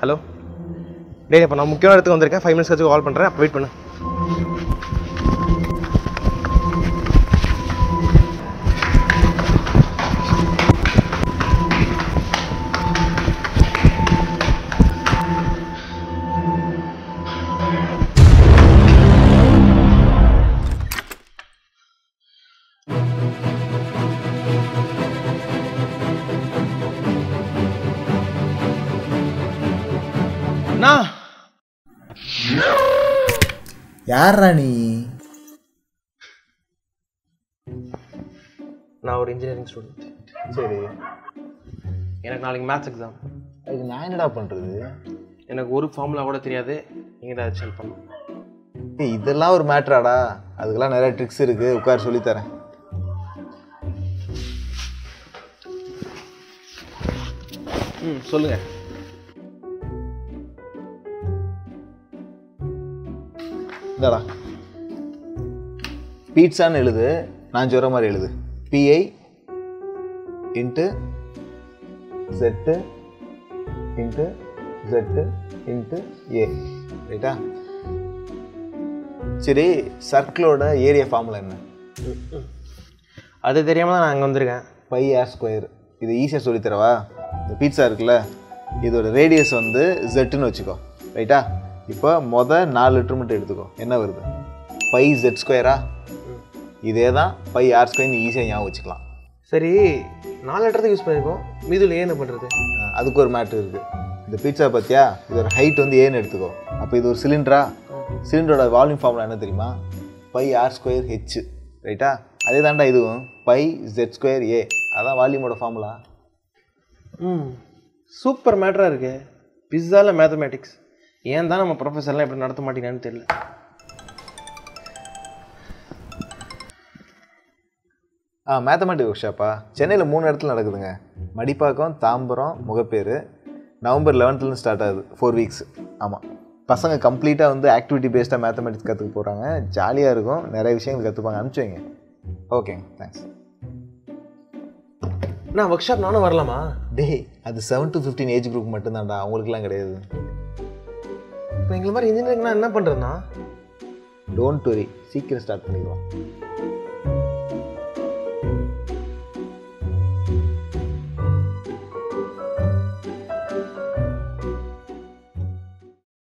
Hello டேய் இப்போ நான் முக்கியமான இடத்துக்கு வந்திருக்கேன். ஃபைவ் மினிட்ஸ் கழிச்சு கால் பண்ணுறேன் அப்போ வெயிட் பண்ணு. யாரா நீ? நான் ஒரு இன்ஜினியரிங் ஸ்டூடெண்ட் சரி. எனக்கு நாளைக்கு மேத்ஸ் எக்ஸாம் அதுக்கு நான் என்னடா பண்ணுறது எனக்கு ஒரு ஃபார்முலா கூட தெரியாது. நீங்கள் தான் ஹெல்ப் பண்ணணும். ஏய் இதெல்லாம் ஒரு மேட்ராடா அதுக்கெல்லாம் நிறைய ட்ரிக்ஸ் இருக்குது உட்கார் சொல்லித்தரேன். ம் சொல்லுங்கள் இந்தாடா. பீட்சான்னு எழுது நான் சொல்கிற மாதிரி எழுது. Pi into set into set into A ரைட்டா சரி சர்க்கிளோட ஏரியா ஃபார்முலா என்ன? அது தெரியாமல் தான் நான் அங்கே வந்திருக்கேன். பை ஏர் ஸ்கொயர் இது ஈஸியாக சொல்லித்தரவா இந்த பீட்சா இருக்குல்ல இதோட ரேடியஸ் வந்து ஜெட்டுன்னு வச்சுக்கோ. ரைட்டா இப்போ மொதல் நாலு லிட்டர் மட்டும் எடுத்துக்கோ. என்ன வருது? பை ஜெட் ஸ்கொயரா இதே தான் பை ஆர் ஸ்கொயர்னு ஈஸியாக ஞாபகம் வச்சுக்கலாம். சரி நாலு லெட்டருக்கு யூஸ் பண்ணியிருக்கோம் மீதில் ஏன் பண்ணுறது அதுக்கு ஒரு மேட்ரு இருக்குது இந்த பீட்சா பார்த்தியா இதோட ஹைட் வந்து ஏன்னு எடுத்துக்கோ. அப்போ இது ஒரு சிலிண்டரா சிலிண்டரோட வால்யூம் ஃபார்முலா என்ன தெரியுமா? பை ஆர் ஸ்கொயர் ஹெச் ரைட்டா அதே தாண்டா இதுவும். பை ஜெட் ஸ்கொயர் ஏ அதான் வால்யூமோட ஃபார்முலா ம் சூப்பர் மேட்டராக இருக்கு. பிஸாவில் மேத்தமேட்டிக்ஸ் ஏன் தான் நம்ம ப்ரொஃபஸர்லாம் இப்படி நடத்த மாட்டேங்கிறான்னு தெரியல. ஆ மேத்தமெட்டிக் ஒர்க் ஷாப்பா சென்னையில் மூணு இடத்துல நடக்குதுங்க. மடிப்பாக்கம் தாம்பரம் முகப்பேர் நவம்பர் லெவன்த்துலேருந்து ஸ்டார்ட் ஆகுது. ஃபோர் வீக்ஸ் ஆமாம் பசங்க கம்ப்ளீட்டாக வந்து ஆக்டிவிட்டி பேஸ்டாக மேத்தமெட்டிக்ஸ் கற்றுக்க போகிறாங்க ஜாலியாக இருக்கும். நிறைய விஷயங்கள் கற்றுப்பாங்க அனுப்பிச்சு வைங்க. ஓகேங்க தேங்க்ஸ் நான் ஒர்க் ஷாப் நானும் வரலாமா? டேய் அது seven to fifteen age group மட்டும்தான்டா. அவங்களுக்குலாம் கிடையாது. இப்போ எங்களை மாதிரி இன்ஜினியரிங்னா என்ன பண்ணுறதுண்ணா டோன்ட் வரி சீக்கிரம் ஸ்டார்ட் பண்ணிடுவோம்.